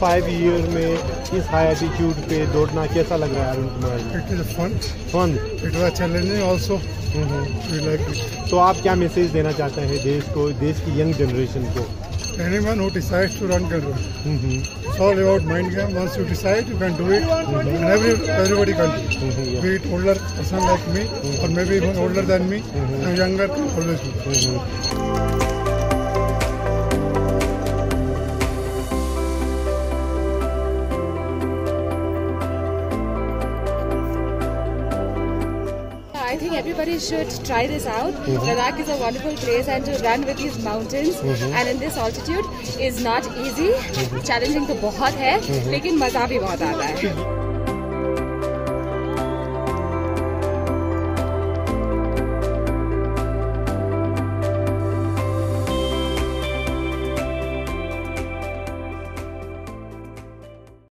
Five year में इस high attitude पे दौड़ना कैसा लग रहा है Arun Kumar ji It is fun. Fun challenging also. We like it. तो आप क्या मैसेज देना चाहते हैं देश को देश की यंग जनरेशन को Anyone who decides to run can run. Hmm, It's all about mind game. Once you decide, you can do it, Mm and every everybody can do. Hmm, yeah. Be it older person like me, mm-hmm. or maybe even older than me, mm-hmm. and younger always do. I think everybody should try this out. Mm -hmm. Ladakh is a wonderful place, and to run with these mountains mm -hmm. and in this altitude is not easy. Mm -hmm. Challenging तो बहुत है, लेकिन मज़ा भी बहुत आता है.